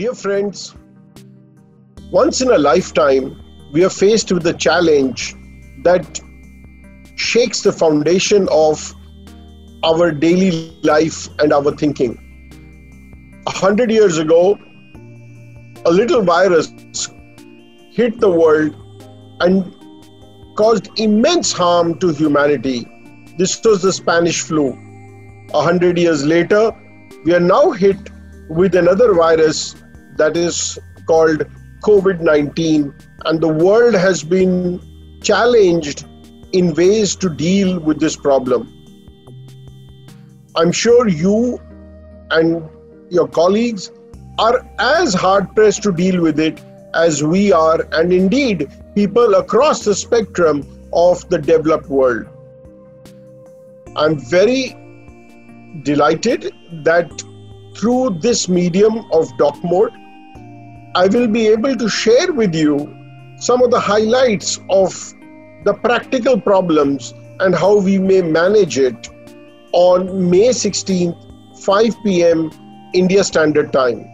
Dear friends, once in a lifetime, we are faced with a challenge that shakes the foundation of our daily life and our thinking. A hundred years ago, a little virus hit the world and caused immense harm to humanity. This was the Spanish flu. A hundred years later, we are now hit with another virus that is called COVID 19, and the world has been challenged in ways to deal with this problem. I'm sure you and your colleagues are as hard pressed to deal with it as we are, and indeed, people across the spectrum of the developed world. I'm very delighted that through this medium of DocMode, I will be able to share with you some of the highlights of the practical problems and how we may manage it on May 16th, 5 p.m. India Standard Time.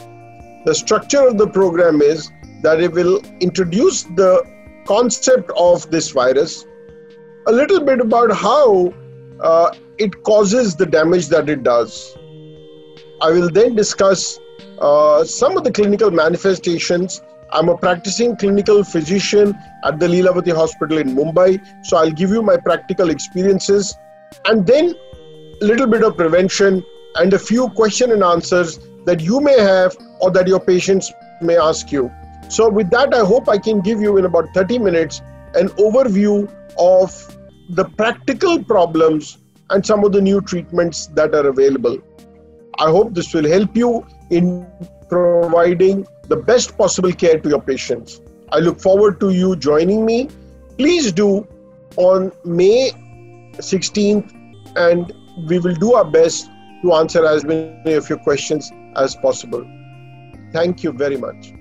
The structure of the program is that it will introduce the concept of this virus, a little bit about how uh, it causes the damage that it does I will then discuss uh, some of the clinical manifestations. I'm a practicing clinical physician at the Lilavati Hospital in Mumbai, so I'll give you my practical experiences and then a little bit of prevention and a few question and answers that you may have or that your patients may ask you. So, with that, I hope I can give you in about 30 minutes an overview of the practical problems and some of the new treatments that are available. I hope this will help you in providing the best possible care to your patients. I look forward to you joining me. Please do on May 16th, and we will do our best to answer as many of your questions as possible. Thank you very much.